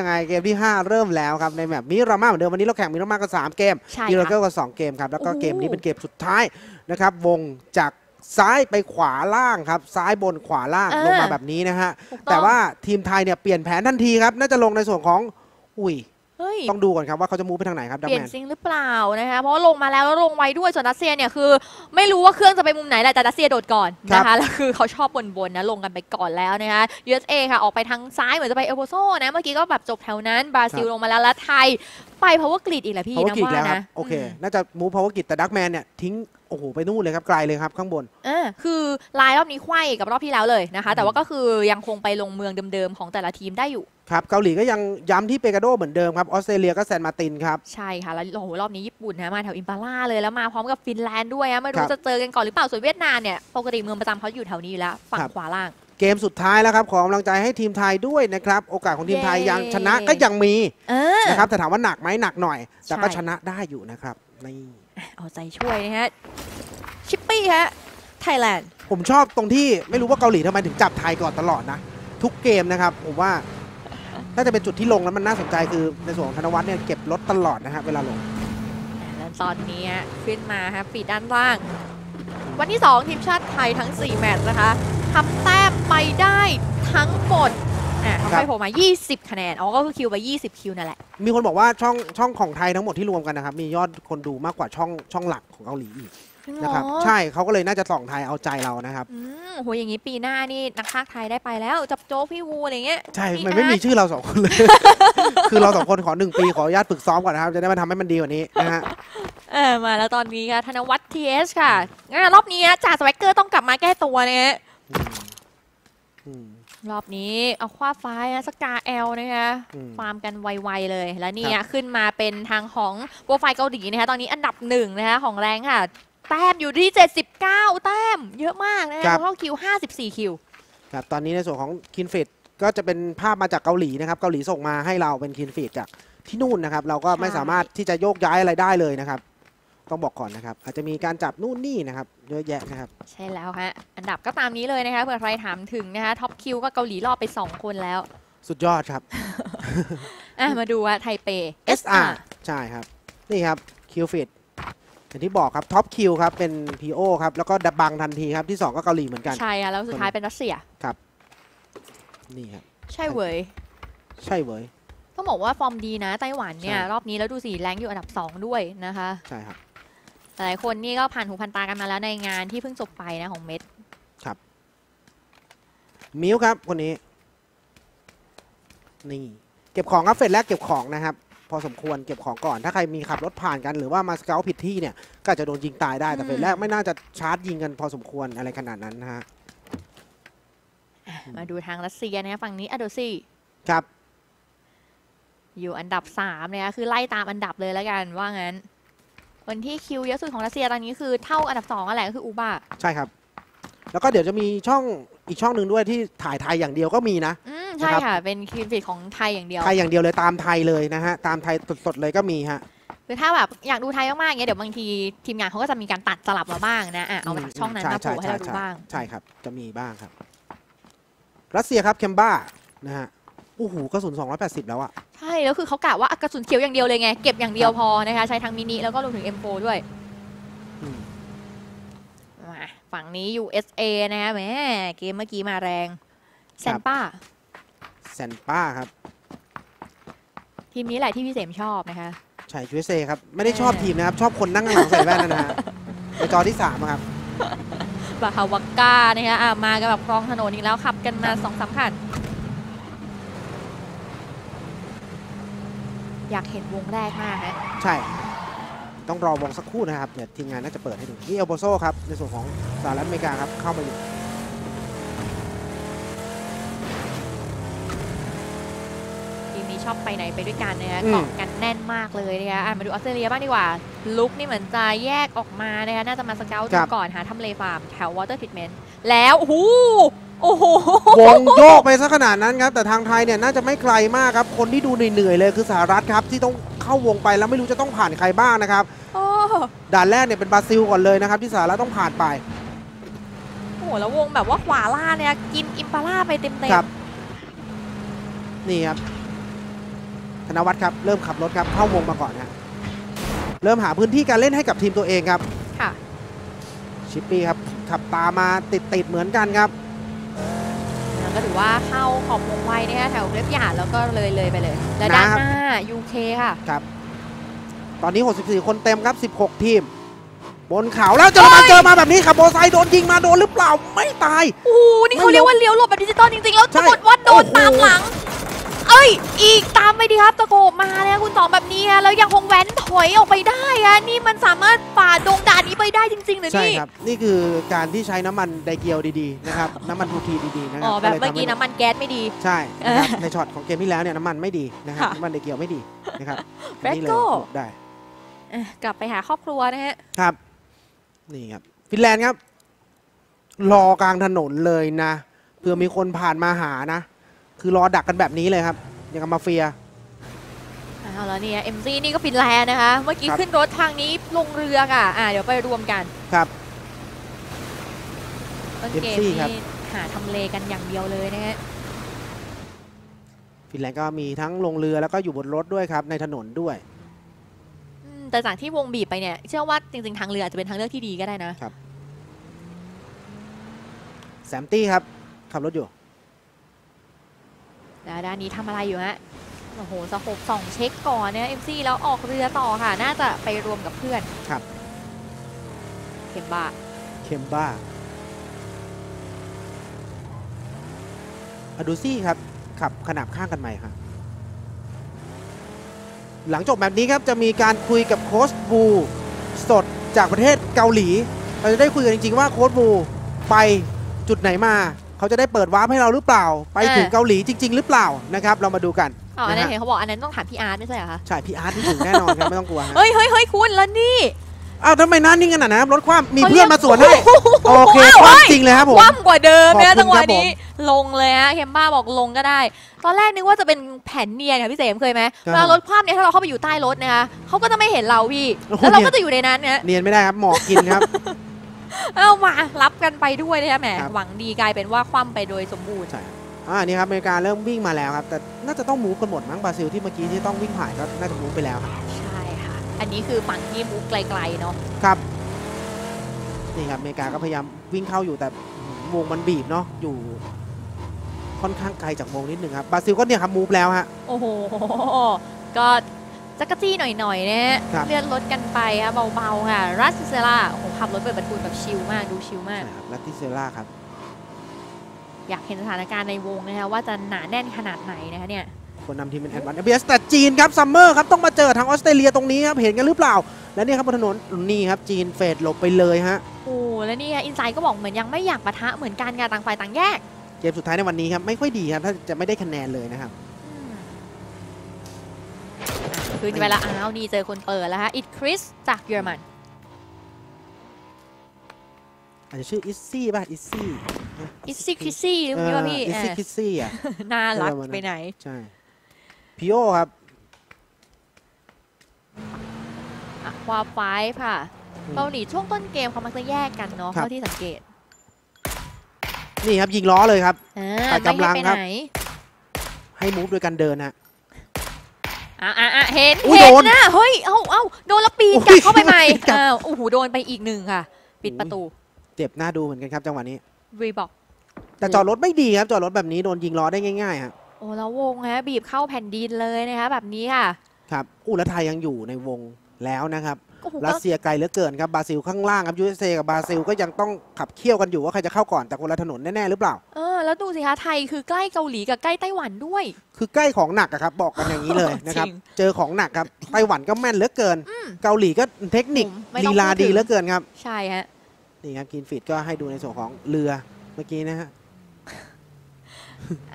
ยังไงเกมที่ 5 เริ่มแล้วครับในแมปมิรามาเหมือนเดิมวันนี้เราแข่งมิรามากัน3เกมใช่ดีโรค่ะเกอร์กัน2เกมครับแล้วก็โอ้โหเกมนี้เป็นเกมสุดท้ายนะครับวงจากซ้ายไปขวาล่างครับ ซ้ายบนขวาล่างลงมาแบบนี้นะฮะ ถูกอง แต่ว่าทีมไทยเนี่ยเปลี่ยนแผนทันทีครับ น่าจะลงในส่วนของ อุ้ย เฮ้ย ต้องดูก่อนครับว่าเขาจะมูฟไปทางไหนครับดัเปมลี่ยแมนนซิงหรือเปล่านะคะ เพราะว่าลงมาแล้วแล้วลงไวด้วย ส่วนรัสเซียเนี่ยคือ ไม่รู้ว่าเครื่องจะไปมุมไหนแหละแต่รัสเซียโดดก่อนนะคะแล้วคือเขาชอบบนๆนะลงกันไปก่อนแล้วนะคะ USA ค่ะออกไปทางซ้ายเหมือนจะไป El Pozo นะ เมื่อกี้ก็แบบจบแถวนั้นบราซิลลงมาแล้วแล้วไทย ไป Power Grid อีกแหละพี่ Power Grid นะว่าแล้วครับนะโอเคมน่าจะ move Power Grid แต่ดักแมนเนี่ยทิ้ง โอ้โห ไปนู่นเลยครับ ไกลเลยครับ ข้างบนอ่าคือลายรอบนี้ไขว้กับรอบที่แล้วเลยนะคะ แต่ว่าก็คือยังคงไปลงเมืองเดิมๆของแต่ละทีมได้อยู่ ครับ เกาหลีก็ยังย้ำที่ Pecado เหมือนเดิมครับ ออสเตรเลียก็ San Martin ครับ ใช่ค่ะ แล้วโอ้โหรอบนี้ญี่ปุ่นนะมาแถว Impala เลยแล้วมาพร้อมกับฟินแลนด์ด้วยนะไม่ครัรู้บจะเจอกันก่อนหรือเปล่าส่วนเวียดนามเนี่ยปกติเมืองประจำเขาอยู่แถวนี้อยู่แล้วฝั่งครับ ขวาล่าง เกมสุดท้ายแล้วครับขอกำลังใจให้ทีมไทยด้วยนะครับโอกาสของทีมไทยเย้ยังชนะก็ยังมีเออ นะครับแต่ถามว่าหนักไหมหนักหน่อย แต่ก็ใช่ ชนะได้อยู่นะครับนี่เอาใจช่วยนะฮะ ชิปปี้ฮะ ไทยแลนด์ ผมชอบตรงที่ไม่รู้ว่าเกาหลีทำไมถึงจับไทยก่อนตลอดนะ ทุกเกมนะครับผมว่าน่าจะเป็นจุดที่ลงแล้วมันน่าสนใจคือในส่วนของธนวัฒน์เนี่ยเก็บรถตลอดนะฮะเวลาลง แล้วตอนนี้ขึ้นมาฮะฟีดด้านล่าง วันที่ 2 ทีมชาติไทยทั้ง 4 แมตช์นะคะทำแต้ม ไปได้ทั้งหมดอะเขาครัไปบโผล่มา 20 คะแนน อ๋อ ก็คือคิวไป 20 คิวนั่นแหละ มีคนบอกว่าช่องช่องของไทยทั้งหมดที่รวมกันนะครับ มียอดคนดูมากกว่าช่องช่องหลักของเกาหลีอีกนะครับเหรอใช่เขาก็เลยน่าจะส่องไทยเอาใจเรานะครับอืมโหอย่างนี้ปีหน้านี่นักพากย์ไทยได้ไปแล้ว จับโจ๊กพี่วูอะไรเงี้ย ใช่พี่มันไม่มีอาร์ตชื่อเราสองคนเลย คือเราสองคนขอหนึ่งปีขออนุญาตฝึกซ้อมก่อนนะครับ จะได้มาทำให้มันดีกว่านี้นะฮะเออมาแล้วตอนนี้ค่ะธนวัฒน์ทีเอสค่ะงั้นรอบนี้จ่าสแวกเกอร์ต้องกลับมาแก้ตัวเนี่ยอืม รอบนี้เอาคว้าฟ้านะสกาเอลนะคะอืมฟาร์มกันไวๆเลย แล้วเนี่ยขึ้นมาเป็นทางของโปรไฟล์เกาหลีนะคะตอนนี้อันดับหนึ่งนะคะของแรงค่ะ แต้มอยู่ที่ 79 แต้ม เยอะมากนะคะครับเท่าคิว 54 คิว ครับ ตอนนี้ในส่วนของ kill feed ก็จะเป็นภาพมาจากเกาหลีนะครับ เกาหลีส่งมาให้เราเป็น kill feed จากที่นู่นนะครับ เราก็ไม่ใช่สามารถที่จะโยกย้ายอะไรได้เลยนะครับ ต้องบอกก่อนนะครับ อาจจะมีการจับนู่นนี่นะครับเยอะแยะนะครับ ใช่แล้วฮะอันดับก็ตามนี้เลยนะคะเผื่อใครถามถึงนะคะ top kill ก็เกาหลีรอบไป 2 คนแล้ว สุดยอดครับ อะมาดูว่าไทเป SR ใช่ครับ นี่ครับ kill feed อย่างที่บอกครับ top kill ครับเป็น Pio ครับ แล้วก็ดับบังทันทีครับที่สองก็เกาหลีเหมือนกัน ใช่ค่ะแล้วสุดท้ายเป็นรัสเซียนี่ครับ ใช่เว้ยใช่เว้ยต้องบอกว่าฟอร์มดีนะไต้หวันเนี่ยใช่รอบนี้แล้วดูสิ rank อยู่อันดับ 2 ด้วยนะคะ ใช่ครับ หลายคนนี่ก็ผ่านหูผ่านตากันมาแล้วในงานที่เพิ่งจบไปนะของเม็ดมิวครับคนนี้ นี่ เก็บของครับ phase แรกเก็บของนะครับ พอสมควรเก็บของก่อน ถ้าใครมีขับรถผ่านกันหรือว่ามา scout ผิดที่เนี่ย ก็อาจจะโดนยิงตายได้แต่ phase แรกไม่น่าจะชาร์จยิงกันพอสมควรอะไรขนาดนั้นนะฮะมาดูทางรัสเซียนะคะฝั่งนี้อโดซี่ครับ อยู่อันดับ3เนี่ยคือไล่ตามอันดับเลยแล้วกันว่างั้น คนที่ kill เยอะสุดของรัสเซียตอนนี้คือเท่าอันดับ2นั่นแหละก็คืออูบาใช่ครับ แล้วก็เดี๋ยวจะมีช่องอีกช่องหนึ่งด้วยที่ถ่ายไทยอย่างเดียวก็มีนะ อืมใช่นะครับค่ะ เป็น kill feed ของไทยอย่างเดียว ไทยอย่างเดียวเลยตามไทยเลยนะฮะ ตามไทยสดๆเลยก็มีฮะ คือถ้าแบบอยากดูไทยมากๆเงี้ยเดี๋ยวบางทีทีมงานเขาก็จะมีการตัดสลับมาบ้างนะอะเอามาจากช่องนั้นใมาโผล่ให้เราดูใช่บ้าง ใช่ครับ จะมีบ้างครับ รัสเซียครับเคมบ้านะฮะ โอ้โหกระสุน 280 แล้วอะใช่ แล้วคือเขากะว่ากระสุนเขียวอย่างเดียวเลยไง เก็บอย่างเดียวพอนะคะใช้ทั้งมินิแล้วก็รวมถึง M4 ด้วยอืมมาฝั่งนี้ USA นะฮะแหมเกมเมื่อกี้มาแรงแซนป้าแซนป้าครับ ทีมนี้แหละที่พี่เสมชอบนะคะใช่ USA ครับ ไม่ได้ชอบทีมนะครับ ชอบคนนั่งข้างหลังใส่แว่นนะฮะในจอที่3อะครับบาฮาวักก้านะคะอะมากันแบบคลองถนนอีกแล้วขับกันมาสองสามคัน อยากเห็นวงแรกมากนะใช่ ต้องรอวงสักครู่นะครับเดี๋ยวทีมงานน่าจะเปิดให้ดูนี่เอลโบโซครับ ในส่วนของสหรัฐอเมริกาครับเข้ามาอยู่ทีมนี้ชอบไปไหนไปด้วยกันนะคะอืมเกาะกันแน่นมากเลยนะคะอะมาดูออสเตรเลียบ้างดีกว่า ลุกนี่เหมือนจะแยกออกมานะคะน่าจะมา scout ดูก่อนหาทำเลฟาร์มแถว Water Treatmentแล้วโอ้โห โอ้โหวงโยกไปซะขนาดนั้นครับแต่ทางไทยเนี่ยน่าจะไม่ไกลมากครับ คนที่ดูเหนื่อยๆเลยคือสหรัฐครับที่ต้องเข้าวงไปแล้วไม่รู้จะต้องผ่านใครบ้างนะครับโอ้ด่านแรกเนี่ยเป็นบราซิลก่อนเลยนะครับที่สหรัฐต้องผ่านไปโหแล้ววงแบบว่าขวาล่างเนี่ยกิน Impala ไปเต็มๆครับนี่ครับธนวัฒน์ครับเริ่มขับรถครับเข้าวงมาก่อนฮะเริ่มหาพื้นที่การเล่นให้กับทีมตัวเองครับค่ะชิปปี้ครับขับตามมาติดติดๆเหมือนกันครับแล้ว ก็ถือว่าเข้าขอบวงไวนะคะแถวเรียบหยาดแล้วก็เลยเลยไปเลย และด้านหน้า UK ค่ะ ครับ ตอนนี้ 64 คนเต็มครับ 16 ทีม บนเขาแล้วเจอมาเจอมาแบบนี้ขับโบไซค์โดนยิงมาโดนหรือเปล่าไม่ตาย โอ้โหนี่เขาเรียกว่าเลี้ยวหลบแบบดิจิตอลจริงๆ แล้วใช่ปรากฏว่าโดนโอ้โหตามหลัง เอ้ย อีกตามไปดีครับตะโกบมาแล้วคุณสองแบบนี้อะแล้วยังคงแว้นถอยออกไปได้อะนี่มันสามารถฝ่าดงด่านนี้ไปได้จริงๆเลยใช่นี่ครับ นี่คือการที่ใช้น้ำมันไดเกียวดีๆนะครับ น้ำมันทูทีดีๆนะครัอ๋อแบบลยเมื่อกี้ทำให้น้ำมันแก๊สไม่ดี ใช่นะครับในช็อตของเกมที่แล้วเนี่ยน้ำมันไม่ดีนะครับค่ะน้ำมันไดเกียวไม่ดีนะครับเบรกนี่เลยโก้หลบได้อะกลับไปหาครอบครัวนะฮะ ครับนี่ครับฟินแลนด์ครับ รอกลางถนนเลยนะเผื่อมีคนผ่านมาหานะ คือรอดักกันแบบนี้เลยครับอย่างกับมาเฟียเอาแล้วเนี่ยเอ็มซีนี่ก็ฟินแลนด์นะคะ เมื่อกี้ครับขึ้นรถทางนี้ลงเรือค่ะอ่าเดี๋ยวไปรวมกันครับต้นเกม MC นี่ครับหาทำเลกันอย่างเดียวเลยนะฮะฟินแลนด์ก็มีทั้งลงเรือแล้วก็อยู่บนรถด้วยครับในถนนด้วยอืมแต่จากที่วงบีบไปเนี่ยเชื่อว่าจริงๆทางเรืออาจจะเป็นทางเลือกที่ดีก็ได้นะแซมตี้ครับขับรถอยู่ แล้วด้านนี้ทำอะไรอยู่ฮะโอ้โหสโคบส่องเช็คก่อนนะเอ็มซีแล้วออกเรือต่อค่ะ น่าจะไปรวมกับเพื่อนครับ เข็มบ้าเคมบ้าอดูซี่ครับ ขับขนาบข้างกันใหม่ครับหลังจบแบบนี้ครับจะมีการคุยกับโค้ชบูสดจากประเทศเกาหลี เราจะได้คุยกันจริงๆว่าโค้ชบูไปจุดไหนมา เขาจะได้เปิดวาร์ปให้เราหรือเปล่า ไปถึงเกาหลีจริง ๆ หรือเปล่านะครับ เรามาดูกันอ๋ออันนั้นนะฮะเห็นเขาบอกอันนั้นต้องถามพี่อาร์ตไม่ใช่เหรอคะใช่พี่อาร์ตที่ถึงแน่นอนครับไม่ต้องกลัวฮะเฮ้ยเฮ้ยเฮ้ยคุณแล้วนี่อ้าวทำไมหน้านิ่งขนาดนั้นครับรถคว่ำมีขเพื่อนมาสวนให้โอ้โอโหเคอ้าวคเฮ้ยว่ำจริงเลยครับผมคว่ำกว่าเดิมขอบนะคุณจังหวะครับผมนี้ลงเลยฮะเคมบ้าบอกลงก็ได้ ตอนแรกนึกว่าจะเป็นแผ่นเนียนค่ะพี่เสมเคยไหมครับเวลารถคว่ำเนี่ยถ้าเราเข้าไปอยู่ใต้รถนะคะเขาก็จะไม่เห็นเราพี่โอ้โหแล้วเราก็จะอยู่ในนั้นนะเนียนไม่ได้ครับหมอกกินครับ เอามารับกันไปด้วยนะคะแหมครับ หวังดีกลายเป็นว่าคว่ำไปโดยสมบูรณ์อ่านี่ครับอเมริกาเริ่มวิ่งมาแล้วครับ แต่น่าจะต้องมูฟกันหมดมั้งบราซิลที่เมื่อกี้ที่ต้องวิ่งผ่านก็น่าจะมูฟไปแล้วครับใช่ค่ะ อันนี้คือฝั่งที่มุกไกลๆเนาะครับนี่ครับอเมริกาก็พยายามวิ่งเข้าอยู่แต่วงมันบีบเนาะอยู่ค่อนข้างไกลจากวงนิดหนึ่งครับบราซิลก็เนี่ยครับมูฟแล้วฮะ โอ้โห ก็ จักรจี้หน่อยๆนะฮะครับเลื่อนรถกันไปค่ะเบาๆค่ะรัสเซล่าโอ้โหขับรถเปิดประตูแบบชิลมากดูชิลมากใช่ครับลัตติเซล่าครับ อยากเห็นสถานการณ์ในวงนะคะว่าจะหนาแน่นขนาดไหนนะคะเนี่ยคนนำทีมเป็นแอดวานเบียสแต่จีนครับซัมเมอร์ครับต้องมาเจอทางออสเตรเลียตรงนี้ครับเห็นกันหรือเปล่า และนี่ครับบนถนนนี่ครับจีน fade หลบไปเลยฮะโอ้แล้วนี่อินไซด์ก็บอกเหมือนยังไม่อยากปะทะเหมือนกันค่ะต่างฝ่ายต่างแยก เกมสุดท้ายในวันนี้ครับไม่ค่อยดีครับถ้าจะไม่ได้คะแนนเลยนะครับอืม อะคืนไปละอ้าวนี่เจอคนเปิดแล้วฮะอิดคริสจากเยอรมันอาจจะชื่ออิซซี่ป่ะอิซซี่อิซี่คริสซี่หรือเปล่าพี่อิซซี่อะคิซซี่อะน่ารักเจอมานะไปไหนใช่พิโอครับอะควาไฟค่ะอืมเกาหลีช่วงต้นเกมเขามักจะแยกกันเนาะครับเท่าที่สังเกต นี่ครับยิงล้อเลยครับอ่าตัดไม่กำลัให้งไปครับไหนให้ move ด้วยกันเดินฮะ อะอะอะเห็นอุ๊ยเห็นโดนนะเฮ้ย เอ้าเอ้าโดนแล้วปีนอุ๊ยกลับเข้าไปใหม่ปีนกลับ อ้าวโอ้โหโดนไปอีกหนึ่งค่ะ ปิดอุ๊ยประตูเจ็บหน้าดูเหมือนกันครับจังหวะนี้ รีบอก แต่จอดรถไม่ดีครับจอดรถแบบนี้โดนยิงล้อได้ง่ายๆฮะโอ้แล้ววงฮะบีบเข้าแผ่นดินเลยนะคะแบบนี้ค่ะครับอู้แล้วไทยยังอยู่ในวงแล้วนะครับโอ้โหรัก็สเซียไกลเหลือเกินครับบราซิลข้างล่างครับ US เกับบราซิลก็ยังต้องขับเคี่ยวกันอยู่ว่าใครจะเข้าก่อนแต่คนละถนนแน่ๆหรือเปล่า เออ แล้วดูสิคะไทยคือใกล้เกาหลีกับใกล้ไต้หวันด้วย คือใกล้ของหนักอะครับ บอกกันอย่างนี้เลยนะครับจริงเจอของหนักครับไต้หวันก็แม่นเหลือเกิน เกาหลีก็เทคนิคไม่ต้ลีองลาพูดถึงดีเหลือเกินครับ ใช่ฮะนี่ครับกินฟีดก็ให้ดูในส่วนของเรือเมื่อกี้นะฮะ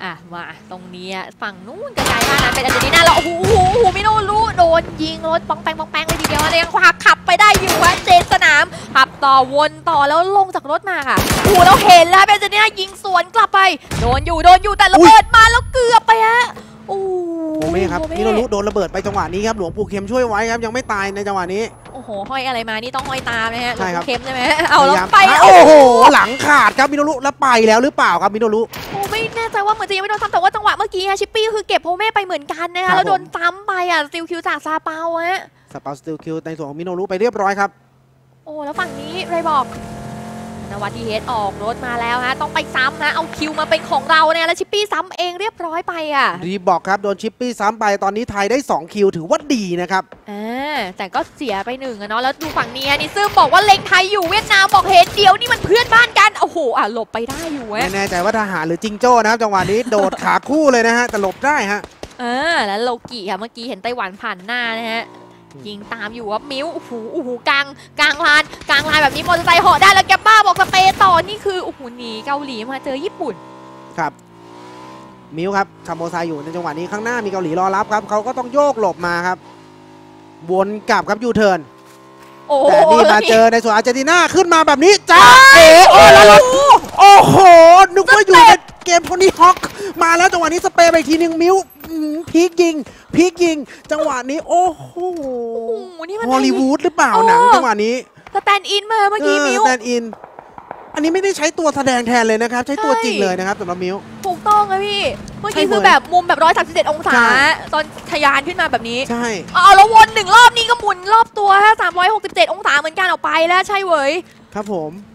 อะมาตรงนี้อะฝั่งนู้นไกลๆมากนะเป็นอาร์เจนตินาแล้วโอ้โหโอ้โหโอ้โหไม่รู้รู้โดนยิงรถปองแปงปองแปงเลยทีเดียวเลยยังขวาขับไปได้อยู่ว่าเจนสนามขับต่อวนต่อแล้วลงจากรถมาค่ะโอ้โหเราเห็นแล้วเป็นอาร์เจนตินายิงสวนกลับไปโดนอยู่โดนอยู่แต่ระเบิดมาแล้วเกือบไปฮะโอ้โหโมเม่ครับโมนี่เรารู้โดนระเบิดไปจังหวะนี้ครับหลวงปู่เข็มช่วยไว้ครับยังไม่ตายในจังหวะนี้ โอ้โหห้อยอะไรมานี่ต้องห้อยตามนะฮะใช่ครับ เข็มใช่ไหมเอาแล้วพยยมไปอะโอ้โห หลังขาดครับมิโนรุแล้วไปแล้วหรือเปล่าครับมิโนรุ โอ้ไม่แน่น่ใจว่าเหมือนจะยังไม่โดนซ้ำแต่ว่าจังหวะเมื่อกี้อะชิปปี้คือเก็บโพเม่ไปเหมือนกันนะครัคะบ แล้วโดนผมซ้ำไปอะซิลคิวจากซาเปาอะสปาสติลคิวในส่วนของมิโนรุไปเรียบร้อยครับ โอ้แล้วฝั่งนี้ไรบอก นวัตทีเฮดออกรถมาแล้วฮะ ต้องไปซ้ำนะ เอาคิวมาเป็นของเราเนี่ยแล้วชิปปี้ซ้ำเองเรียบร้อยไปอะรีบอกครับ โดนชิปปี้ซ้ำไปตอนนี้ไทยได้ 2 คิวถือว่าดีนะครับอ่าแต่ก็เสียไปหนึ่งอะเนาะแล้วดูฝั่งนี้นี่ซึ่งบอกว่าเล็งไทยอยู่เวียดนามบอกเห็นเดียวนี่มันเพื่อนบ้านกันโอ้โหอะหลบไปได้อยู่ไม่อะแน่ใจว่าทหารหรือจิงโจ้นะครับจังหวะนี้โดดขาคู่เลยนะฮะแต่หลบได้ฮะ อ่าแล้วโลกิค่ะเมื่อกี้เห็นไต้หวันผ่านหน้านะฮะอืม ยิงตามอยู่ว่ามิ้วโอ้โหโอ้โหกลางกลางลาน กลางลานแบบนี้มอเตอร์ไซค์เหาะได้แล้วแกป้าบอกสเปรย์ต่อนี่คือโอ้โหหนีเกาหลีมาเจอญี่ปุ่นครับ มิวครับขับมอเตอร์ไซค์อยู่ในจังหวะนี้ข้างหน้ามีเกาหลีรอรับครับเขาก็ต้องโยกหลบมาครับวนกลับครับยูเทิร์นโอ้โหแต่นี่แล้วมาเจอในส่วนอาร์เจนตินาขึ้นมาแบบนี้จ้าเอ๋โอ้แล้วรถโอ้โหนึกว่าอยู่ในเกมคนนี้ฮอกมาแล้วจังหวะนี้สเปรย์ไปอีกทีหนึงมิว อื้อหือ peek ยิง peek ยิง จังหวะนี้ โอ้โหโอ้โหนี่มัน ฮอลลีวูดหรือเปล่าเออ หนังจังหวะนี้ stand-in มาเมื่อกี้มิ้วแตนอิน อันนี้ไม่ได้ใช้ตัวแสดงแทนเลยนะครับ ใช้ตัวใช่จริงเลยนะครับสำหรับมิว ถูกต้องอะพี่ เมื่อกี้ใช่คือเลยแบบมุมแบบร้อยสามสิบเจ็ดองศา ใช่ ตอนทะยานขึ้นมาแบบนี้ใช่ เอาแล้ววนหนึ่งรอบนี่ก็หมุนรอบตัวฮะสามร้อยหกสิบเจ็ดองศาเหมือนกันออกไปแล้วใช่เว้ย ครับผมอืม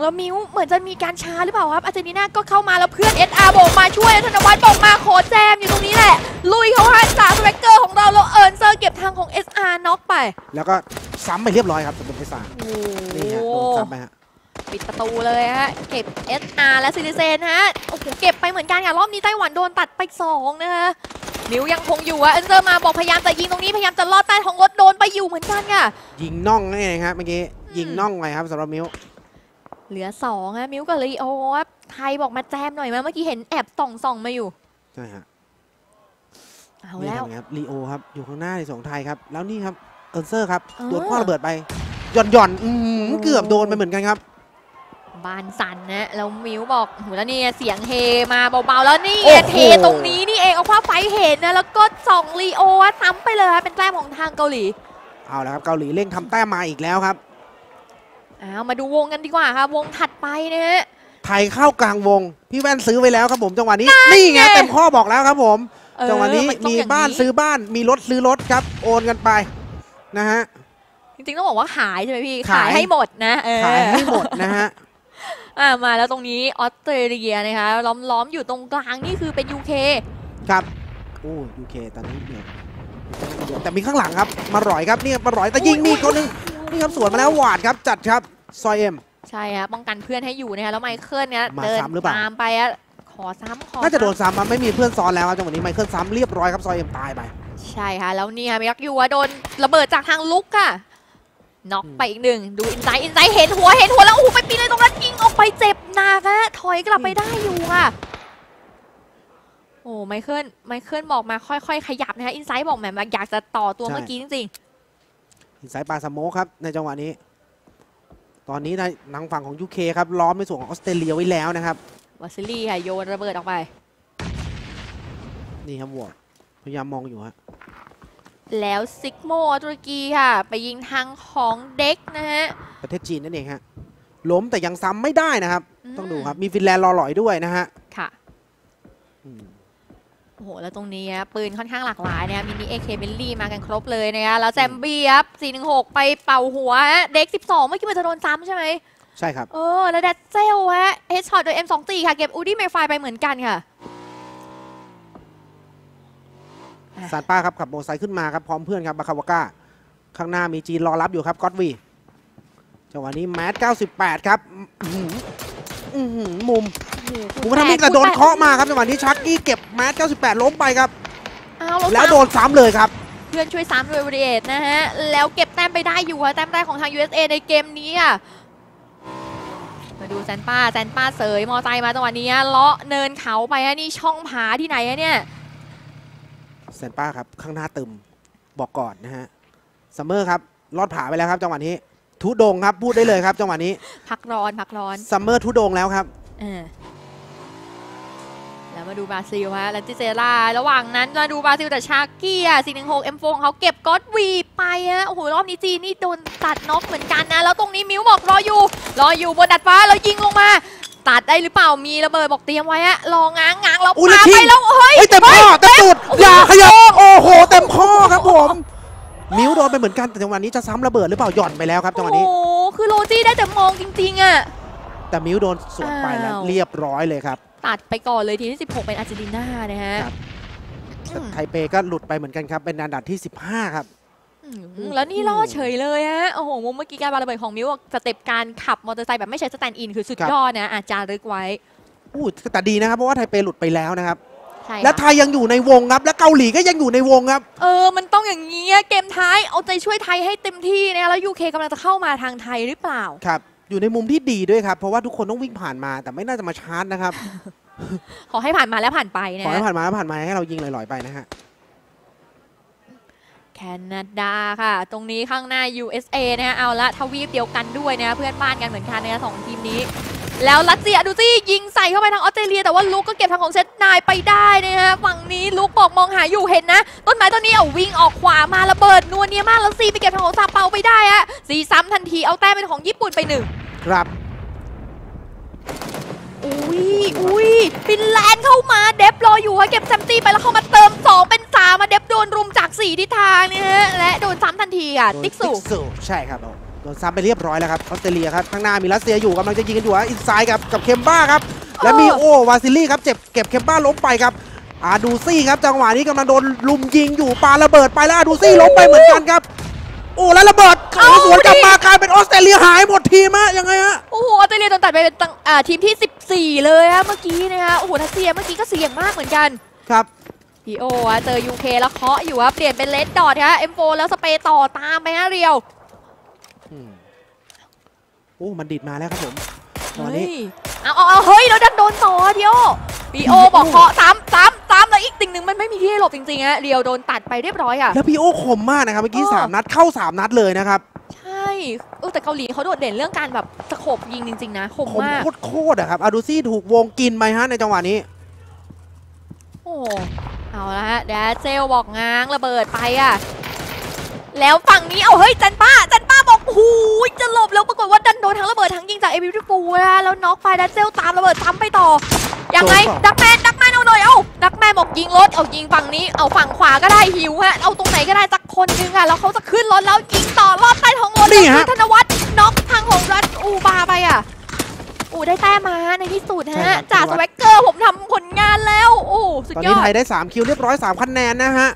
แล้วมิวเหมือนจะมีการช้าหรือเปล่าครับอาร์เจนตินาก็เข้ามาแล้วเพื่อน SR บอกมาช่วยแล้วธนวัฒน์บอกมาขอแจมอยู่ตรงนี้แหละ ลุยเขาให้สามสเปกเกอร์ของเราแล้วเอิร์นเซอร์เก็บทางของ SR น็อกไป แล้วก็ซ้ำไปเรียบร้อยครับสำหรับเอสาโอ้นี่ฮะโดนซ้ำไปฮะปิดประตูเลยฮะ เก็บ SR และซิลิเซนฮะโอ้โหเก็บไปเหมือนกันค่ะรอบนี้ไต้หวันโดนตัดไป2นะคะมิวยังคงอยู่อะเอิร์นเซอร์มาบอกพยายามจะยิงตรงนี้พยายามจะลอดใต้ท้องรถโดนไปอยู่เหมือนกันค่ะยิงน่องนั่นเองครับเมื่อกี้ยิงน่องไปครับสำหรับมิว เหลือ2ฮะมิวกับลีโอครับไทยบอกมาแจมหน่อยมาเมื่อกี้เห็นแอบส่องส่องๆมาอยู่ ใช่ฮะเอานี่แล้วทำไงครับลีโอครับอยู่ข้างหน้าในสองไทยครับ แล้วนี่ครับเอิร์นเซอร์ครับเออโดนคว้างระเบิดไปหย่อนหย่อนๆอื้อหือโอ้เกือบโดนไปเหมือนกันครับ บานสันนะแล้วมิวบอกโหแล้วนี่เสียงเฮมาเบาๆแล้วนี่ไงเทตรงนี้นี่เองเอาความไฟเห็นนะแล้วก็ส่องลีโออะซ้ำไปเลยค่ะเป็นแต้มของทางเกาหลี เอาละครับเกาหลีเร่งทำแต้มมาอีกแล้วครับเอามาดูวงกันดีกว่าค่ะ วงถัดไปนะฮะไทยเข้ากลางวง พี่แว่นซื้อไว้แล้วครับผมจังหวะนี้ นี่ไงเต็มข้อบอกแล้วครับผม เออจังหวะนี้นต้องมีอย่งบ้านซื้อบ้านมีรถซื้อรถครับ โอนกันไปนะฮะ จริงๆต้องบอกว่าขายใช่ไหมพี่ ขาย ขายให้หมดนะเออ ขายให้หมดนะฮะ อ่ามาแล้วตรงนี้ออสเตรเลียนะคะล้อมๆอยู่ตรงกลางนี่คือเป็น UK ครับโอ้ยูเคตอนนี้เนี่ยแต่มีข้างหลังครับ มาร่อยครับเนี่ยมาร่อยแต่ยิงมีอีกคนนึง นี่ครับสวนมาแล้วหวาดครับจัดครับซอยเอ็มใช่ฮะป้องกันเพื่อนให้อยู่นะคะแล้วไมเคิลเนี่ยมาเดินซ้ำหรือเปล่าตามไปอะขอซ้ำขอน่าจะโดนซ้ซ้ำมันไม่มีเพื่อนซ้อนแล้วครับจังหวะนี้ไมเคิลซ้ำเรียบร้อยครับซอยเอ็มตายไปำใช่ค่ะแล้วเนี่ยมิยักยูอะโดนระเบิดจากทางลุกอะน็อกอืมไปอีกหนึ่งดูอินไซด์อินไซด์เห็นหัวเห็นหัวแล้วโอ้โหไปปีนเลยตรงนั้นยิงออกไปเจ็บหนักอะถอยกลับไปได้อยู่อะโอ้ไมเคิลไมเคิลบอกมาค่อยๆ ขยับนะคะอินไซด์บอกแหมมาอยากจะต่อตัวเมื่อกี้จริงๆ สายปา smoke ครับในจังหวะนี้ ตอนนี้ในทางฝั่งของยูเคครับล้อมในส่วนของออสเตรเลียไว้แล้วนะครับวาซิลี่ค่ะโยนระเบิดออกไป นี่ครับวอร์ดพยายามมองอยู่ฮะแล้วซิกโมตุรกีค่ะ ไปยิงทางของเด็กนะฮะ ประเทศจีนนั่นเองฮะล้มแต่ยังซ้ำไม่ได้นะครับมต้องดูครับ มีฟินแลนด์รอหลอยด้วยนะฮะ ค่ะอืม โอ้โห แล้วตรงนี้อะปืนค่อนข้างหลากหลายนะคะ Mini AK Beryl มากันครบเลยนะคะแล้วแซมบี้ครับ416 ไปเป่าหัวฮะเด็ก 12 เมื่อกี้มันจะโดนซ้ำใช่ไหม ใช่ครับ เออ แล้วแดดเซลฮะ headshot โดย M24 ค่ะ เก็บอูดี้เมฟายไปเหมือนกันค่ะอะซานป้าครับ ขับมอเตอร์ไซค์ขึ้นมาครับ พร้อมเพื่อนครับบาคาวาก้า ข้างหน้ามีจีนรอรับอยู่ครับก็อตวีจังหวะนี้แมท98 ครับ อื้อหืออื้อหือมุมโอ้โหมุมทำให้แต่โดนเคาะมาครับจังหวะนี้ชักกี้เก็บแมท98 ล้มไปครับ อ้าวแล้วซ้ำโดนซ้ำเลยครับ เพื่อนช่วยซ้ำด้วยวอริเอตนะฮะ แล้วเก็บแต้มไปได้อยู่ค่ะแต้มแรกของทาง USA ในเกมนี้อะมาดูแซนป้าแซนป้าเสยมอไซค์มาจังหวะนี้เลาะเนินเขาไปฮะนี่ช่องผาที่ไหนอะเนี่ยแซนป้าครับข้างหน้าตึมบอกก่อนนะฮะซัมเมอร์ครับลอดผาไปแล้วครับจังหวะนี้ ทุดงครับพูดได้เลยครับ จังหวะนี้พักร้อนพักร้อนซัมเมอร์ทุดงแล้วครับเออแล้วมาดูบราซิลฮะแลนติเซล่าระหว่างนั้นมาดูบราซิลแต่ชากี้อะ416 M4 ของเขาเก็บก็อดวีไปฮะโอ้โหรอบนี้จีนนี่โดนตัดน็อกเหมือนกันนะ แล้วตรงนี้มิวบอกรออยู่ รออยู่บนดาดฟ้าแล้วยิงลงมาตัดได้หรือเปล่ามีระเบิดบอกเตรียมไว้อะรอง้างง้างแล้วอุ๊ยแล้วปาทิ้งไปแล้วเฮ้ยเฮ้ยเต็มข้อเต็มตูดโอ้โหอย่าขยับโอ้โหเต็ โดนไปเหมือนกันแต่จังหวะนี้จะซ้ำระเบิดหรือเปล่าหย่อนไปแล้วครับจังหวะนี้โอ้โหคือโรจี้ได้แต่มองจริงๆอะแต่มิวโดนสวนไปแล้วอ้าวเรียบร้อยเลยครับ ตัดไปก่อนเลยทีที่ 16 เป็นอาร์เจนตินานะฮะครับอืมไทเปก็หลุดไปเหมือนกันครับ เป็นอันดับที่ 15 ครับอืมแล้วนี่รอดเฉยเลยฮะโอ้โหมุมเมื่อกี้การปาระเบิดของมิว step การขับมอเตอร์ไซค์แบบไม่ใช้ stand-in คือสุดครับยอดนะอาจารย์รึกไว้อู้แต่ดีนะครับเพราะว่าไทเปหลุดไปแล้วนะครับ ใช่และไทค่ะยยังอยู่ในวงครับ และเกาหลีก็ยังอยู่ในวงครับ เออ มันต้องอย่างนี้อะเกมท้ายเอาใจช่วยไทยให้เต็มที่นะแล้วยูเคกำลังจะเข้ามาทางไทยหรือเปล่า ครับ อยู่ในมุมที่ดีด้วยครับ เพราะว่าทุกคนต้องวิ่งผ่านมาแต่ไม่น่าจะมาชาร์จนะครับ ขอให้ผ่านมาแล้วผ่านไปนะขอให้ผ่านมาแล้วผ่านมาให้เรายิงลอยๆไปนะฮะ แคนาดาค่ะ ตรงนี้ข้างหน้า USA นะฮะเอาละทวีปเดียวกันด้วยนะเพื่อนบ้านกันเหมือนกันนะสองทีมนี้แล้วรัสเซียดูสิยิงใส่เข้าไปทางออสเตรเลีย แต่ว่าลุกก็เก็บทางของเซตนายไปได้นะฮะฝั่งนี้ลุกบอกมองหาอยู่เห็นนะ ต้นไม้ต้นนี้เอาวิ่งออกขวามาระเบิดนัวเนียมากแล้วซีไปเก็บทางของซาเปาไปได้อะซีซ้ำทันทีเอาแต้มเป็นของญี่ปุ่นไปหนึ่งครับ อุ้ยอุ้ยฟินแลนด์เข้ามาเดฟรออยู่ฮะเก็บแซมตี้ไปแล้วเข้ามาเติม 2 เป็น3มาเดฟโดนรุมจาก4ทิศทางเนี่ยฮะและโดนซ้ำทันทีอะโดนติ๊กสุสุใช่ครับโดนซ้ำไปเรียบร้อยแล้วครับออสเตรเลียครับข้างหน้ามีรัสเซียอยู่กำลังจะยิงกันอยู่ฮะอินไซด์กับกับเคมบ้าครับและมีโอวาซิลี่ครับเจ็บเก็บเคมบ้าล้มไปครับอาดูซี่ครับจังหวะนี้กำลังโดนลุมยิงอยู่ปาระเบิดไปแล้วอาดูซี่ล้มไปเหมือนกันครับ โอ้แล้วระเบิดเขาเอาสวนกลับดิมากลายเป็นออสเตรเลียหายหมดทีมฮะยังไงฮะโอ้โหออสเตรเลียโดนตัดไปเป็นตังอ่าทีมที่ 14 เลยฮะเมื่อกี้นะฮะโอ้โหรัสเซียเมื่อกี้ก็เสี่ยงมากเหมือนกันครับพีโอฮะเจอยูเคแล้วเคาะอยู่ฮะเปลี่ยนเป็น red dot ฮะ M4แล้วสเปรย์ต่อตามไปฮะเรียวอืมโอ้มันติดมาแล้วครับผม ตอนนี้เฮ้ยเอาเอาเอาเฮ้ยแล้วดันโดนต่อเดียวพีโอบอกเคาะซ้ำซ้ำซ้ำแล้วอีกติ่งหนึ่งมันไม่มีที่ให้หลบจริงๆฮะเรียวโดนตัดไปเรียบร้อยอะแล้วพีโอคมมากนะครับเมื่อกี้เออสามนัดเข้าสามนัดเลยนะครับใช่เออแต่เกาหลีเขาโดดเด่นเรื่องการแบบ scope ยิงจริงๆนะคมคมมากโคตรๆอะครับอาดูซี่ถูกวงกินไปฮะในจังหวะนี้ โอ้เอาละฮะแดดเซลบอกง้างระเบิดไปอะแล้วฝั่งนี้เอาเฮ้ยจันป้าจัน ป้าบอกโอ้โหจะหลบแล้วปรากฏว่าดันโดนทั้งระเบิดทั้งยิงจากเอวิทฟูนะแล้วน็อกไปแดดเซลตามระเบิดซ้ำไปต่อยังไงโดนเปล่าดักแมนดักแมนเอาหน่อยเอาดักแมนบอกยิงรถเอายิงฝั่งนี้เอาฝั่งขวาก็ได้หิวฮะเอาตรงไหนก็ได้สักคนนึงอะแล้วเขาจะขึ้นรถแล้วยิงต่อรอบใต้ท้องรถนี่แล้วฮะคือธนวัฒน์น็อกทางของรัฐอูบาไปอะอูได้แต้มมาในที่สุดใช่ฮะครับจากธนสวัฒน์วักเกอร์ผมทำผลงานแล้วโอ้สุดตอนยนี้อดไทยได้ 3 คิวเรียบร้อย 3 คะแนนนะฮะ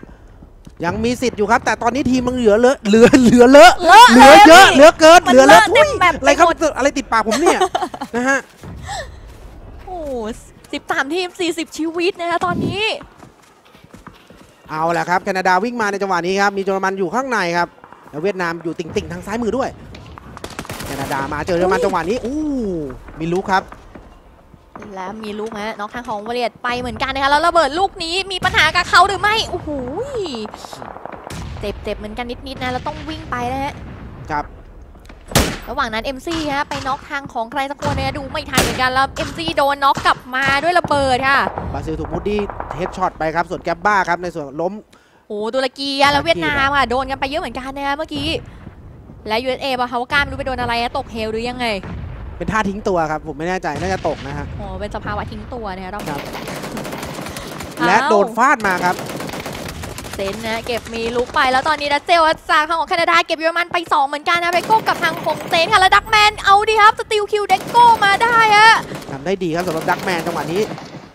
ยังมีสิทธิ์อยู่ครับ แต่ตอนนี้ทีมมันเหลือเลอะเหลือเหลือเลอะเลอะเหลือเยอะเลยเหลือเกินมันเหลือเลอะเลอะเต็มทุยแบบอะไรครับไปหมดอะไรติดปากผมเนี่ยนะฮะโอ้สิบสามทีมสี่สิบชีวิตนะคะตอนนี้ เอาละครับแคนาดาวิ่งมาในจังหวะนี้ครับมีเยอรมันอยู่ข้างในครับแล้วเวียดนามอยู่ติ่งๆทางซ้ายมือด้วยแคนาดามาเจอเยอรมันอุ้ยจังหวะนี้อู้มีลูกครับ และมีลูกฮะน็อกทางของวอลเลียดไปเหมือนกันนะคะแล้วระเบิดลูกนี้มีปัญหากับเขาหรือไม่โอ้โหเจ็บเจ็บเหมือนกันนิดๆนะแล้วต้องวิ่งไปนะฮะครับระหว่างนั้น MC ฮะไปน็อกทางของใครสักคนเนี่ยดูไม่ทันเหมือนกันแล้ว MC โดนน็อกกลับมาด้วยระเบิดค่ะบราซิลถูกมูดดี้ headshot ไปครับส่วนแกบบ้าครับในส่วนล้มโอ้ตุรกีอะแล้วเวียดนามอะโดนกันไปเยอะเหมือนกันนะคะเมื่อกี้และ USA ปะเขากล้าไม่รู้ไปโดนอะไรอะตกเฮลหรือยังไง เป็นท่าทิ้งตัวครับ ผมไม่แน่ใจ น่าจะตกนะฮะโอ้เป็นสภาวะทิ้งตัวเนี่ยรอบครับนี้และอ้าวโดนฟาดมาครับเซนนะเก็บมีลุกไปแล้วตอนนี้ดัชเจลจากทางของแคนาดาเก็บเยอรมันไป 2 เหมือนกันนะเบโก้กับทางของเซนค่ะแล้วดักแมนเอาดิครับ steal kill เด็กโก้มาได้ฮะทำได้ดีครับสำหรับดักแมนจังหวะนี้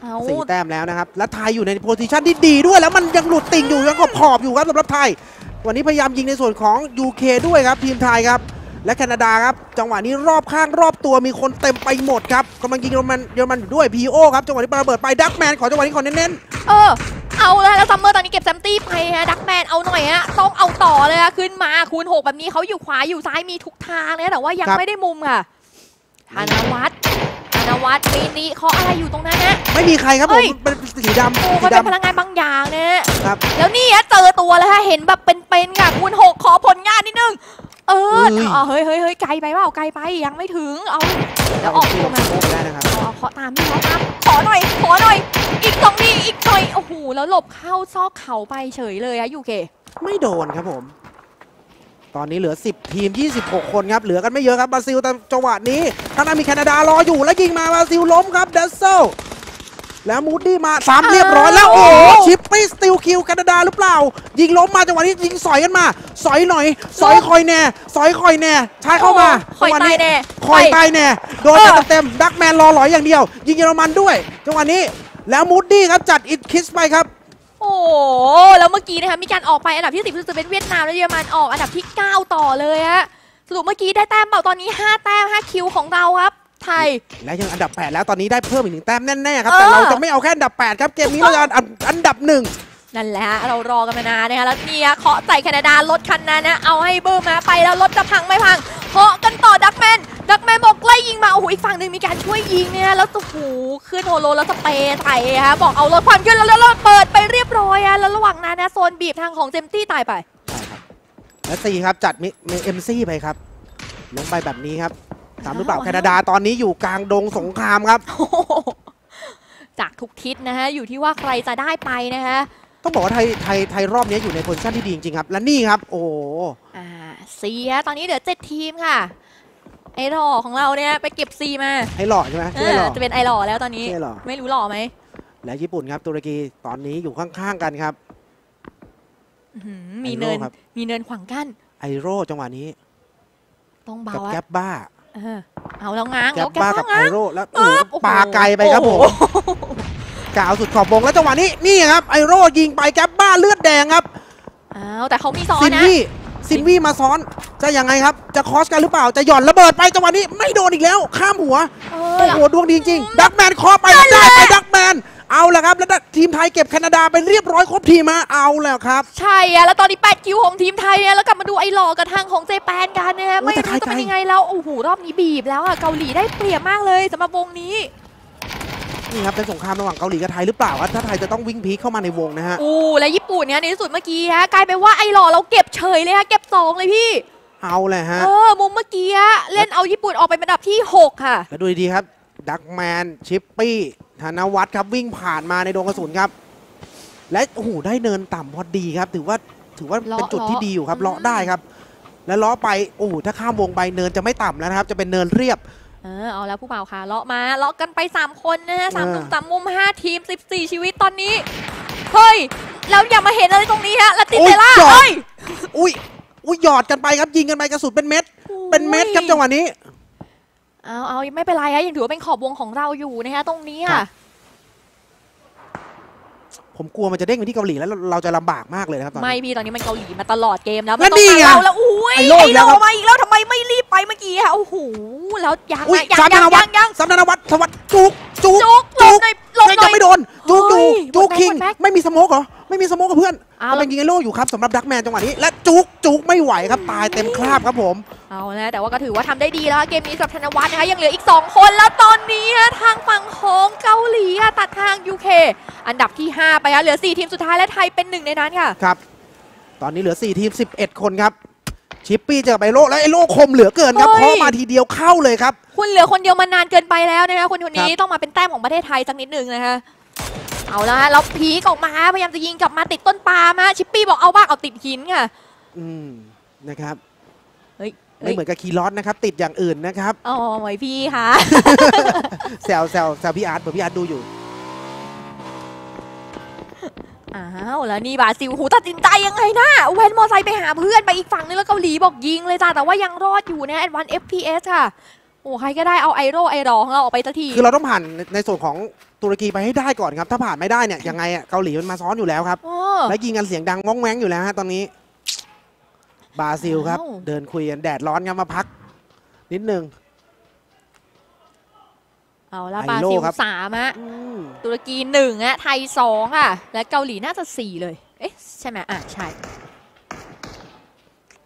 เอาสี่แต้มแล้วนะครับและไทยอยู่ใน position ที่ดีด้วยแล้วมันยังหลุดติ่งอยู่ยังขอบขอบๆอยู่ครับสำหรับไทย วันนี้พยายามยิงในส่วนของ UK ด้วยครับทีมไทยครับ และแคนาดาครับ จังหวะนี้รอบข้างรอบตัวมีคนเต็มไปหมดครับกำลังยิงเยอรมันเยอรมันอยู่ด้วยพีโอครับจังหวะนี้ปาระเบิดไปดักแมนขอจังหวะนี้ขอเน้นเออเอาเลยแล้วซัมเมอร์ตอนนี้เก็บแซมตี้ไปฮะดักแมนเอาหน่อยฮะต้องเอาต่อเลยอะขึ้นมาคูณ6แบบนี้เขาอยู่ขวาอยู่ซ้ายมีทุกทางเลยแต่ว่ายังไม่ได้มุมค่ะธนวัฒน์ธนวัฒน์มินิเขาะอะไรอยู่ตรงนั้นนะๆไม่มีใครครับผเฮ้มยเป็นสีดำโอ้สีมันเป็นพดำลังงานบางอย่างนะครับแล้วนี่ฮะเจอตัวแล้วฮะเห็นแบบเป็นๆค่ะคูณหกขอผลงานนิดนึง เอออุ้ยเอาเฮ้ยเฮ้ยเฮ้ยไกลไปเปล่าไกลไปยังไม่ถึงเอาแล้วออกตัวมาโอ้ได้นะครับเอาเอาเคาะตามพี่เคาะตามขอหน่อยขอหน่อย อีกตรงนี้อีกหน่อยโอ้โหแล้วหลบเข้าซอกเขาไปเฉยเลยอะยูเคไม่โดนครับผม ตอนนี้เหลือ 10 ทีม 26 คนครับ เหลือกันไม่เยอะครับบราซิลแต่จังหวะนี้ข้างหน้ามีแคนาดารออยู่แล้วยิงมาบราซิลล้มครับเดซเซล แล้วมูดดี้มาสามเรียบร้อยแล้วโอ้โหชิปปี้สติลคิวแคนาดาหรือเปล่า ยิงล้มมาจังหวะนี้ยิงสอยกันมา สอยหน่อย สอยคอยแน่ สอยคอยแน่ใช้เข้ามาคอยจังหวะตายนี้แน่คอยไปตายแน่โดนเออเต็มๆดักแมนรอหลอยอย่างเดียว ยิงเยอรมันด้วยจังหวะนี้แล้วมูดดี้ครับจัดอิดคิสไปครับโอ้โหแล้วเมื่อกี้นะคะมีการออกไปอันดับที่10คือจะเป็นเวียดนามและเยอรมันออกอันดับที่ 9 ต่อเลยฮะสรุปเมื่อกี้ได้แต้มเปล่าตอนนี้ 5 แต้ม 5 คิวของเราครับ ไทย และยังอันดับ 8 แล้วตอนนี้ได้เพิ่มอีกหนึ่งแต้มแน่ๆครับเออแต่เราจะไม่เอาแค่อันดับ 8 ครับ เกมนี้เราจะอันอันดับหนึ่งนั่นแหละฮะเรารอกันมานานนะคะแล้วเนี่ยเคาะใส่แคนาดารถคันนั้นนะเอาให้เบิร์มาไปแล้วรถจะพังไม่พังเคาะกันต่อดักแมนดักแมนบอกไล่ยิงมาโอ้โหอีกฝั่งหนึ่งมีการช่วยยิงเนี่ยแล้วโอ้โหขึ้นโฮโลแล้วสเปรย์ใส่ฮะบอกเอารถความขึ้นแล้วแล้วรถเปิดไปเรียบร้อยอะแล้วระหว่างนั้นนะโซนบีบทางของเจมตี้ตายไปใช่ครับและสี่ครับจัดมิเอ็มซีไปครับลงไปแบบนี้ครับ ตามหรือเปล่าว้าวแคนาดาตอนนี้อยู่กลางดงสงครามครับโอ้โหจากทุกทิศนะฮะอยู่ที่ว่าใครจะได้ไปนะฮะต้องบอกว่าไทยไทยไทยรอบนี้อยู่ใน position ที่ดีจริงๆครับ และนี่ครับ โอ้โหอ่าซีฮะตอนนี้เหลือเจ็ดทีมค่ะไอ้หล่อของเราเนี่ยไปเก็บซีมาให้หล่อใช่ไหมเอช่วยหล่ออจะเป็นไอ้หล่อแล้วตอนนี้ช่วยหล่อไม่รู้หล่อไหมและญี่ปุ่นครับตุรกีตอนนี้อยู่ข้างๆกันครับอื้อหือมีเนินไอโร่ครับมีเนินขวางกั้นไอโร่จังหวะนี้ ต้องเบากับอะแก๊บบ้า เออเอาแล้วง้างแก๊แล้บวแกบ้าบ้ากับไอง้างโร่แล้วเอโอ้โหอโอ้โหปาไกลไปครับผมโอ้โหกาวสุดขอบวงแล้วจังหวะนี้นี่ครับไอโร่ยิงไปแก๊บบ้าเลือดแดงครับอ้าวแต่เขามีซ้อซินนนะวี่ซินวี่มาซ้อนจะยังไงครับ จะคอสกันหรือเปล่าจะหย่อนระเบิดไปจังหวะนี้ไม่โดนอีกแล้ว ข้ามหัวเอโอ้อโหดวงดีจริงดักแมนเคอไปได้ไปดักแมน เอาละครับแล้วทีมไทยเก็บแคนาดาไปเรียบร้อยครบทีมมาเอาแล้วครับ ใช่อะแล้วตอนนี้ 8 คิวของทีมไทยเนี่ยแล้วกลับมาดูไอ้หล่อกับทางของเจแปนกันนะฮะโอ้ไม่แต่รู้ไทยจะเป็นไกลยังไงแล้วโอ้โหรอบนี้บีบแล้วอะเกาหลีได้เปรียบมากเลยสำหรับวงนี้นี่ครับเป็นสงครามระหว่างเกาหลีกับไทยหรือเปล่าครับถ้าไทยจะต้องวิ่งพีคเข้ามาในวงนะฮะอู้และญี่ปุ่นเนี่ยในที่สุดเมื่อกี้ฮะกลายเป็นว่าไอ้หล่อเราเก็บเฉยเลยฮะเก็บสองเลยพี่เอาเลยฮะเออมุมเมื่อกี้ฮะเล่นเอาญี่ปุ่นออกไปเป็นอันดับที่ 6 ค่ะแล้วดูดีๆครับดักแมนชิปปี้ ธนวัฒน์ครับวิ่งผ่านมาในดวงกระสุนครับ และโอ้โหได้เนินต่ำพอดีครับ ถือว่าถือว่าเลาะเป็นจุดที่เลาะดีอยู่ครับอืมเลาะได้ครับ แล้วล้อไปโอ้โหถ้าข้ามวงไปเนินจะไม่ต่ำแล้วนะครับ จะเป็นเนินเรียบเออเอาแล้วผู้บ่าวค่ะเลาะมาเลาะกันไป 3 คนนะฮะสามเออหนุ่มสามมุม 5 ทีม 14 ชีวิตตอนนี้ เฮ้ย แล้วอย่ามาเห็นอะไรตรงนี้ฮะลาตินเตล่าเฮ้ยอุ้ยอุ้ยหยอดกันไปครับยิงกันไปกระสุนเป็นเม็ด เป็นเม็ดครับจังหวะนี้ เอาเอาไม่เป็นไรฮะยังถือว่าเป็นขอบวงของเราอยู่นะฮะตรงนี้ครัอะบผมกลัวมันจะเด้งไปที่เกาหลีแล้วเราเราจะลำบากมากเลยนะครับตอนไม่นี้ พี่ตอนนี้มันเกาหลีมาตลอดเกมแล้วแล้วมันต้องนี่ไงมาเราแล้วอุ้ยไอ้โล่ไอ้อีกแล้โลวครับ มาอีกแล้วทำไมไม่รีบไปเมื่อกี้ฮะโอ้โหแล้วยังอุ้ยนะยังสามธยังนวัยัฒงน์ยังสามธนวัฒน์ธนวัฒน์จุกจุกจุกหลจุบกหน่อยหลบหเฮ้ยน่ยัองย ไม่โดนจุกอยู่เฮ้ยจุกหมดแม็กคิง หมดแม็กไม่มีสโมกเหรอ ไม่มีสโมกกับเพื่อนเอา กำแล้ลัวงยิงไอโล่อยู่ครับสำหรับดักแมนจังหวะนี้ และจุกจุกไม่ไหวครับตายเต็มคราบครับผม เอานะแต่ว่าก็ถือว่าทำได้ดีแล้วเกมนี้สำหรับธนวัฒน์นะคะยังเหลืออีก 2 คนแล้วตอนนี้ฮะทางฝั่งของเกาหลีค่ะตัดทาง UK อันดับที่ 5 ไปค่ะเหลือ 4 ทีมสุดท้ายและไทยเป็นหนึ่งในนั้นค่ะครับ ตอนนี้เหลือ 4 ทีม 11 คนครับ ชิปปี้เจอกับไอโล่แล้วไอโล่คมเหลือเกินครับเฮ้ยเคาะมาทีเดียวเข้าเลยครับ คุณเหลือคนเดียวมานานเกินไปแล้วนะคะคนคนนี้ครับต้องมาเป็นแต้มของประเทศไทยสักนิดหนึ่งนะคะเอาละฮะแล้วพีกออกมาพยายามจะยิงกลับมาติดต้นปาล์มฮะชิปปี้บอกเอาบ้างเอาติดหินค่ะอืมนะครับเฮ้ย ไม่เหมือนกับคีรอสนะครับ ติดอย่างอื่นนะครับ อ๋อหมวยพี่ค่ะแซวแซวแซวพี่อาร์ตเผื่อพี่อาร์ตดูอยู่ อ้าวแล้วนี่บราซิลหูตัดสินใจยังไงนะเว้นมอไซค์ไปหาเพื่อนไปอีกฝั่งนึงแล้วเกาหลีบอกยิงเลยจ้าแต่ว่ายังรอดอยู่นะแอดวาน FPS ค่ะโอ้ใครก็ได้เอาไอโรไอรอของเราออกไปสักทีคือเราต้องผ่านในในส่วนของตุรกีไปให้ได้ก่อนครับ ถ้าผ่านไม่ได้เนี่ยยังไงอะเกาหลีมันมาซ้อนอยู่แล้วครับโอ้และยิงกันเสียงดังว้องแว้งอยู่แล้วฮะตอนนี้ บราซิลครับอ้าวเดินคุยกันแดดร้อนครับมาพัก นิดนึง เอาละไอบราโร่ซิลครับสามอะอืมตุรกีหนึ่งอะไทยสองอะและเกาหลีน่าจะสี่เลย เอ๊ะ ใช่ไหมอะ ใช่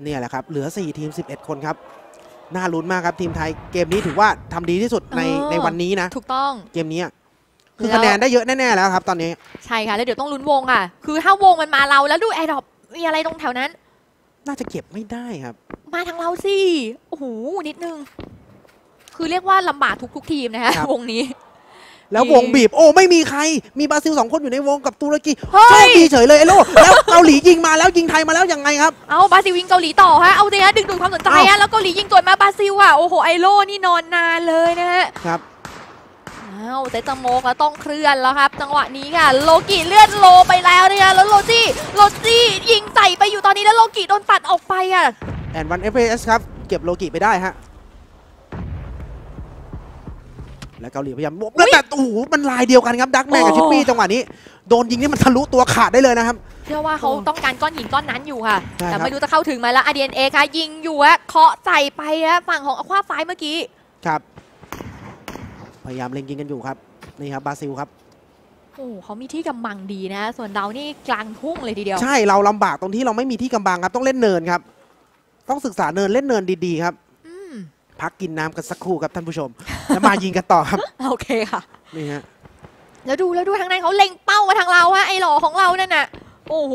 เนี่ยแหละครับ เหลือ 4 ทีม 11 คนครับ น่าลุ้นมากครับทีมไทย เกมนี้ถือว่าทำดีที่สุดในเออในวันนี้นะ ถูกต้อง เกมนี้อะคือแล้วคะแนนได้เยอะแน่ๆแล้วครับ ตอนนี้ ใช่ค่ะ แล้วเดี๋ยวต้องลุ้นวงอะ คือถ้าวงมันมาเราแล้วดูไอดอปมีอะไรตรงแถวนั้น น่าจะเก็บไม่ได้ครับ มาทางเราสิ โอ้โห นิดนึง คือเรียกว่าลำบากทุกทุกๆทีมนะคะครับวงนี้ แล้ววงบีบ โอ้ ไม่มีใคร มีบราซิลสองคนอยู่ในวงกับตุรกีเฮ้โชยคดีเฉยเลยไอโล แล้วเกาหลียิงมาแล้วยิงไทยมาแล้วยังไงครับ เอาบราซิลยิงเกาหลีต่อฮะ เอาสิฮะดึงดูดความสนใจเอ้าฮะ แล้วเกาหลียิงตัวนมาบราซิลอะ โอ้โห ไอโลนี่นอนนานเลยนะฮะ ครับ อ้าว set smoke แล้วต้องเคลื่อนแล้วครับ จังหวะนี้ค่ะ โลกิเลื่อนโลไปแล้วนะคะแล้วโลจี้โลจี้ยิงใส่ไปอยู่ตอนนี้แล้วโลกิโดนตัดออกไปอะแอนวันเอฟเอสครับ เก็บโลกิไปได้ฮะและเกาหลีพยายามบวกแล้วแต่โอ้โหมันลายเดียวกันครับดักแมนกับโอ้ชิปปี้จังหวะนี้โดนยิงนี่มันทะลุตัวขาดได้เลยนะครับเชื่อว่าเขาต้องการก้อนหินก้อนนั้นอยู่ค่ะใช่ครับแต่ไม่รู้จะเข้าถึงไหมแล้ว RDNA ค่ะยิงอยู่ฮะเคาะใส่ไปฮะฝั่งของอควาซ้ายเมื่อกี้ครับ พยายามเล็งยิงกันอยู่ครับนี่ครับบราซิลครับโอ้โหเขามีที่กำบังดีนะ ส่วนเรานี่กลางทุ่งเลยทีเดียว ใช่เราลำบากตรงที่เราไม่มีที่กำบังครับต้องเล่นเนินครับ ต้องศึกษาเนินเล่นเนินดีๆครับอืมพักกินน้ำกันสักครู่ครับท่านผู้ชมแล้วมายิงกันต่อครับโอเคค่ะนี่ฮะแล้วดูแล้วดูทางนั้นเขาเล็งเป้ามาทางเราฮะไอ้หล่อของเรานั่นน่ะ โอ้โห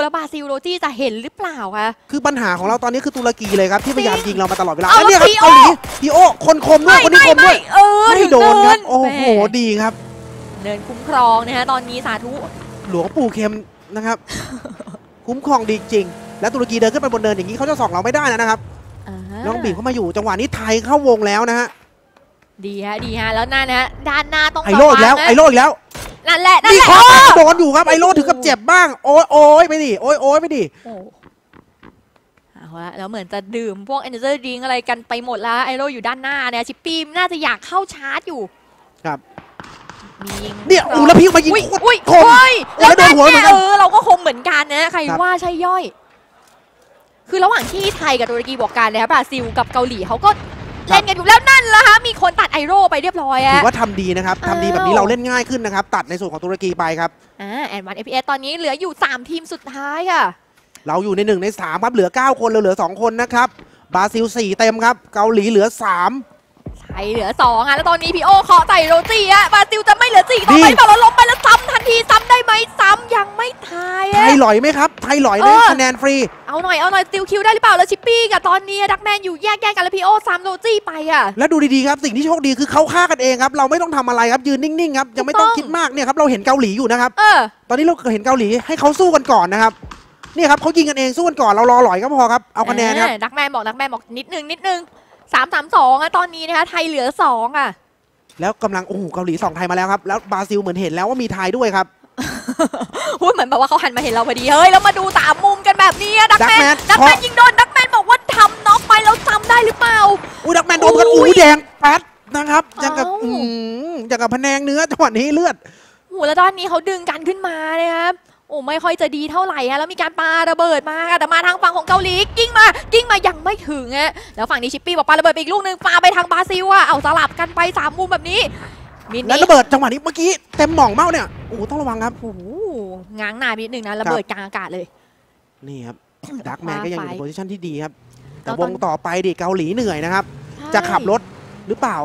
แล้วบราซิลโรจี้จะเห็นหรือเปล่าคะ คือปัญหาของเราตอนนี้คือตุรกีเลยครับ ที่พยายามยิงเรามาตลอดเวลาเอาแล้วเนี่ยครับแล้วเกาหลีพีโอคนคมด้วยคนนี้คมด้วยเออไม่ถึงโดนครับเโอ้โหแหมดีครับเดินคุ้มครองนะฮะตอนนี้สาธุ หลวงปู่เข็มนะครับ คุ้มครองดีจริง แล้วตุรกีเดินขึ้นไปบนเนินอย่างนี้เขาจะส่องเราไม่ได้นะครับอ่าน้องบีบเข้ามาอยู่จังหวะนี้ไทยเข้าวงแล้วนะฮะดีฮะดีฮะแล้วนั่นนะฮะด้านหน้าต้องไอโลอีกแล้วระงนะไอโลอีกแล้ว นั่นแหละนั่นนี่แหละครับโดนอยู่ครับไอโลถึงกับเจ็บบ้าง โอ้ยโอ้ยไปดิโอ้ยโอ้ยไปดิโอ้เอาละแล้วเหมือนจะดื่มพวก energy drink อะไรกันไปหมดแล้วไอโรอยู่ด้านหน้าเนี่ยชิปปี้น่าจะอยากเข้าชาร์จอยู่ครับ มียิงเนี่ยอู้แล้วพี่มายิงอุ้ยโคตรอุ้ยคมเฮ้ยโอ้ยแล้วนั่นโดนหัวเหมืเนี่อยนกัน เออเราก็คมเหมือนกันนะใครครับว่าใช่ย่อย คือระหว่างที่ไทยกับตุรกีบวกกันนะครับบราซิลกับเกาหลีเขาก็ เล่นกันอยู่แล้วนั่นละฮะมีคนตัดไอโร่ไปเรียบร้อยถือะอว่าทำดีนะครับทำดีแบบนี้อ้าวเราเล่นง่ายขึ้นนะครับ ตัดในส่วนของตุรกีไปครับอ่าแอนวันเอพีเอตอนนี้เหลืออยู่ 3 ทีมสุดท้ายค่ะ เราอยู่ในหนึ่งในสามครับเหลือ 9 คนเราเหลือ 2 คนนะครับบราซิล 4 เต็มครับ เกาหลีเหลือ 3 ไทยเหลือ2อะแล้วตอนนี้พีโอเคาะใส่โรจี้อะบราซิลจะไม่เหลือสี่ต่อไปนี่ต่อแล้วล้มไปแล้วซ้ำทันทีซ้ำได้ไหมซ้ำยังไม่ทายไทอะยหลอยไหมครับไทยหลอยได้เออคะแนนฟรี เอาหน่อยเอาหน่อย steal kill ได้หรือเปล่าแล้วชิปปี้กับตอนนี้ดักแมนอยู่แยกแยกกันแล้วพีโอซ้ำโรจี้ไปอะแล้วดูดีๆครับสิ่งที่โชคดีคือเขาฆ่ากันเองครับเราไม่ต้องทำอะไรครับยืนนิ่งๆครับยังไม่ต้องถูกต้องคิดมากเนี่ยครับเราเห็นเกาหลีอยู่นะครับเออตอนนี้เราเห็นเกาหลีให้เขาสู้กันก่อนนะครับนี่ครับเขายิงกันเองสู้กันก่อนเรารอหลอยก็พอครับเอาคะแนนครับดักแมนบอกดักแมนบอกนิดนึงนิดนึง สามสามสองอะตอนนี้นะคะไทยเหลือสองอะแล้วกำลังโอ้โหเกาหลีสองไทยมาแล้วครับแล้วบราซิลเหมือนเห็นแล้วว่ามีไทยด้วยครับพูดเหมือนแบบว่าเขาหันมาเห็นเราพอดีเฮ้ยแล้วมาดูสามมุมกันแบบนี้อะดักแมน Duckman ดักแมนเพราะยิงโดนดักแมนบอกว่าทำน็อกไปแล้วจำได้หรือเปล่าอุ้ยดักแมนโดนกันอุ้อุ้ยยแดงแป๊ดนะครับอย่างกับเอ้าอืมอย่างกับพะแนงเนื้อจังหวะนี้เลือดโหแล้วตอนนี้เขาดึงกันขึ้นมานะครับโอ้ไม่ค่อยจะดีเท่าไหร่อะแล้วมีการปาระเบิดมาค่ะแต่มาทางฝั่งของเกาหลีกิ้งมากิ้งมายังไม่ถึงอะแล้วฝั่งนี้ชิปปี้บอกปาระเบิดไปอีกลูกหนึงปาไปทางบราซิลอะเอาสลับกันไปสามมุมแบบนี้มินแล้วนี่ระเบิดจังหวะนี้เมื่อกี้เต็มหม่องเมาเนี่ยโอ้โหต้องระวังครับ โอ้โหง้างหน้าไปนิดนึงนะระเบิดกลางอากาศเลย นี่ครับดักแมนก็ยังอยู่ในไฟโพซิชันที่ดีครับ แต่แล้ววตอน งต่อไปดิเกาหลีเหนื่อยนะครับ จะขับรถหรือเปล่า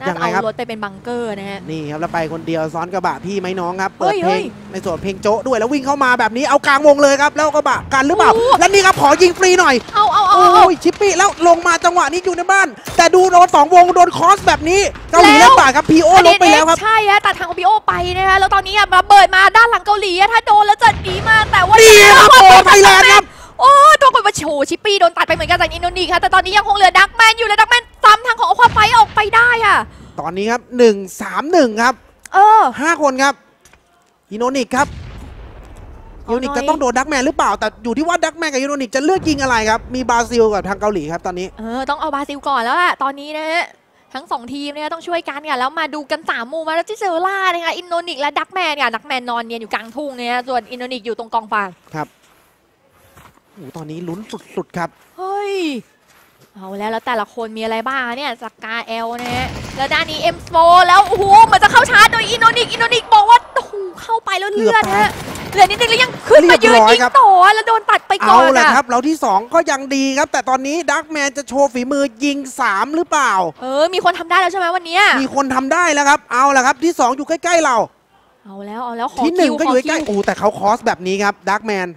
น่ายัจะงไงครับเอารถไปเป็นบังเกอร์นะฮะนี่ครับแล้วไปคนเดียวซ้อนกระบะพี่ไหมน้องครับเปิดเฮ้ยเพลเฮ้งยในส่วนเพลงโจ๊ะด้วยแล้ววิ่งเข้ามาแบบนี้เอากลางวงเลยครับแล้วกระบะกันหรือเปล่าโอ้และนี่ครับขอยิงฟรีหน่อยเอาเอาเอาโอเอา้ยชิปปี้แล้วลงมาจังหวะนี้อยู่ในบ้าน แต่ดูโดนสองวงโดนคอสแบบนี้เกาหลีแล้เล่วนป่าครับพีโอลงไปแล้วครับใช่ฮะตัดทางของพีโอไปนะคะแล้วตอนนี้อะระเบิดมาด้านหลังเกาหลีอะถ้าโดนแล้วจะดีมากแต่ว่านี่ครับโอ้ไทยแลนด์ครับ โอ้โดนกดมาโชว์ชิปปี้โดนตัดไปเหมือนกันจากอินโดนีเซียค่ะ แต่ตอนนี้ยังคงเหลือดักแมนอยู่และดักแมนซ้ำทางของอควาไฟออกไปได้อะ ตอนนี้ครับหนึ่งสามหนึ่งครับ เออห้าคนครับอิโนนิกครับเอาอิโนนิกหน่อยจะต้องโดนดักแมนหรือเปล่า แต่อยู่ที่ว่าดักแมนกับอิโนนิกจะเลือกยิงอะไรครับ มีบราซิลกับทางเกาหลีครับตอนนี้ เออ ต้องเอาบราซิลก่อนแล้วล่ะตอนนี้นะฮะ ทั้งสองทีมเนี่ยต้องช่วยกันค่ะ แล้วมาดูกันสามมุมมาแล้วที่เซลล่านะคะ อินโดนิกและดักแมนค่ะ ดักแมนนอนเนียนอยู่กลางทุ่งเนี่ย ส่วนอินโดนิกอยู่ตรงกองฟางโอ้โหตอนนี้ลุ้นสุดๆครับ เฮ้ย เอาแล้วแล้วแต่ละคนมีอะไรบ้างเนี่ยจากกาเอลนะฮะแล้วด้านนี้ M4 แล้วโอ้โหเหมือนจะเข้าชาร์จโดยอินโดนิกอินโดนิกบอกว่าโอ้โหเข้าไปแล้วเลือดฮะเหลือนิดนึงแล้วยังขึ้นมายืนเรียบร้อยยิงครับต่อแล้วโดนตัดไปก่เอาอนละอะครับเราที่ 2 ก็ยังดีครับ แต่ตอนนี้ดักแมนจะโชว์ฝีมือยิง 3 หรือเปล่า เออ มีคนทำได้แล้วใช่ไหมวันเนี้ยมีคนทำได้แล้วครับ เอาละครับที่ 2 อยู่ใกล้ ๆ เรา เอาแล้วเอาแล้วขอที่หนึ่คิงวก็ขออยู่ใกล้คิวๆโอ้แต่เขาคอสแบบนี้ครับดักแมน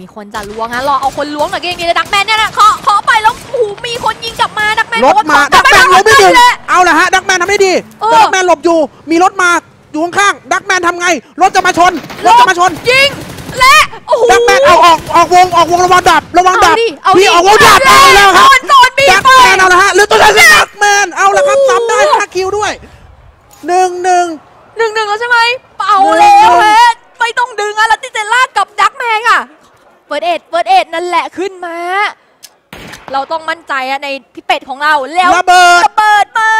มีคนจะล้วงฮะรอเอาคนล้วงหน่อยก็ยังดีเลยดักแมนเนี่ยนะเคาะเคาะไปไปแล้วโอ้โหมีคนยิงกลับมาดักแมนรถมาดัดักกแมแมนนหลบไม่ถึงแหละเอาละฮะดักแมนทำได้ดีเออดักแมนหลบอยู่มีรถมาอยู่ข้างๆดักแมนทำไงรถจะมาชนรถจะมาชนยิงและโอ้โหดักแมนเอาออกออกวงออกวงระวังดับระวังดับเอาดิเอาดิพี่ออกวงดับเอาแล้วครับโดนโดนบีดับกไปแมนเอาละฮะเหรือตัวนั้นดักแมนเอาละครับซ้ำได้ห้าคิวด้วยหนึ่งหนึ่งหนึ่งหนึ่งแล้วใช่ไหมเอาหนึ่แล้งวหนึ่งแฮะไม่ต้องดึงอะลัตติเจล่ากับดักแมนค่ะเฟิร์สเอ็ดเฟิร์สเอ็ดนั่นแหละขึ้นมา เราต้องมั่นใจอะในพี่เป็ดของเราแล้วระเบิดระเบิดมา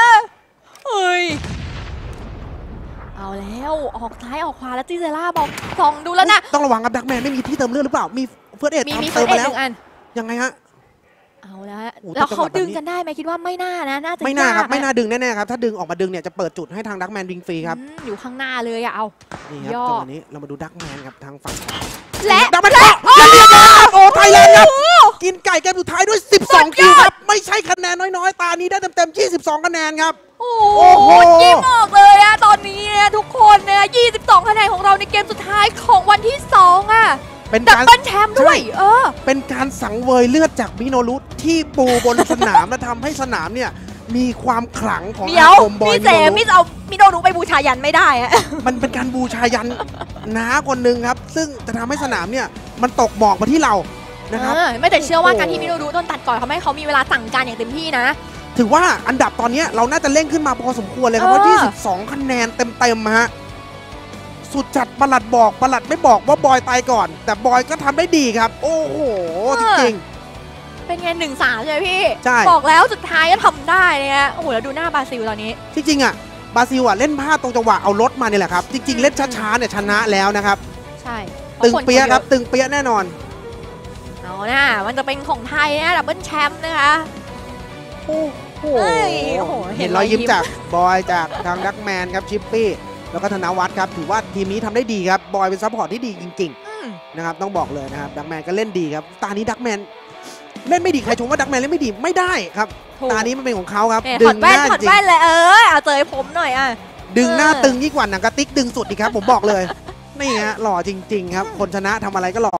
เฮ้ยเอาแล้วออกซ้ายออกขวาแล้วจิเซล่าบอกส่องดูแล้วนะต้องระวังครับดักแมนไม่มีที่เติมเลือดหรือเปล่ามีเฟิร์สเอ็ดมีมีเติเฟิร์มสมาเอ็ดแล้วหนึ่งอันยังไงฮะ เอาแล้วฮะโอ้โหแล้วเขาจังหวะแบบนี้ ดึงกันได้ไหมคิดว่าไม่น่านะ น่าจะไม่น่าครับ ยกไม่น่าดึงแน่ๆครับ ถ้าดึงออกมาดึงเนี่ยจะเปิดจุดให้ทางดักแมนยิงฟรีครับ อืมอยู่ข้างหน้าเลยอะเอา นี่ครับย่อ จังหวะนี้เรามาดูดักแมนครับทางฝั่งและดักแมนและอย่าเรียกนะครับโอ้ไทยแลนด์ครับ กินไก่เกมสุดท้ายด้วย 12 kill ครับ ไม่ใช่คะแนนน้อยๆ ตานี้ได้เต็มๆ 22 คะแนนครับ โอ้โอ้โห โหยิงออกเลยอะตอนนี้เนี่ยทุกคนเนี่ย22คะแนนของเราในเกมสุดท้ายของวันที่ 2อะ เป็นการ double แชมป์ด้วย ใช่ เออ เป็นการสังเวยเลือดจากมิโนรุที่ปูบนสนาม และทำให้สนามเนี่ยมีความขลังของเดี๋ยวอาคมบอยพี่มิเจโนมรุพี่จะเอามิโดนุไปบูชายันไม่ได้อะ มันเป็นการบูชายันน้าคนหนึ่งครับ ซึ่งจะทำให้สนามเนี่ยมันตกหมอกมาที่เรานะครับ เออไม่แต่เชื่อว่าโอ้โหการที่มิโนรุโดนตัดก่อนทำให้เขามีเวลาสั่งการอย่างเต็มที่นะ ถือว่าอันดับตอนเนี้ยเราน่าจะเร่งขึ้นมาพอสมควรเลยครับเพราะเออ 22 คะแนนเต็มๆฮะ สุดจัดประหลัดบอกประหลัดไม่บอกว่าบอยตายก่อน แต่บอยก็ทำได้ดีครับ โอ้โห จริงเป็นไงหนึ่งสามใช่ไหมพี่ ใช่ บอกแล้วสุดท้ายก็ทำได้เนี่ยโอ้โห แล้วดูหน้าบราซิลตอนนี้ๆจริงๆอะบราซิลอะเล่นพลาดตรงจังหวะเอารถมาเนี่ยแหละครับ จริง ๆ เล่นช้าๆเนี่ยชนะแล้วนะครับ ใช่ ตึงเปียะครับพาะตึงเปียะแน่นอนนเอานะมันจะเป็นของไทยนะ double แชมป์นะคะโอ้โหเอ้ยโอ้โหเห็เห็นนรอยยิ้มรอยยิ้มจากบอยจากทางดักแมนครับชิปปี้ แล้วก็ธนวัฒน์ครับถือว่าทีมนี้ทำได้ดีครับบอยเป็น support ที่ดีจริงๆอืมนะครับต้องบอกเลยนะครับดักแมนก็เล่นดีครับตานี้ดักแมนเล่นไม่ดีใครชมว่าดักแมนเล่นไม่ดีไม่ได้ครับถูกตานี้มันเป็นของเขาครับเนี่ยดึถอดงหแว่นน้าถอดจริงแว่นเลยเออเอาเจยผมหน่อยอะดึงหน้าเออตึงยิ่งกว่าหนังกระติกดึงสุดอีกครับผมบอกเลยนี่ฮะหล่อจริง ๆ ครับ คนชนะทำอะไรก็หล่อ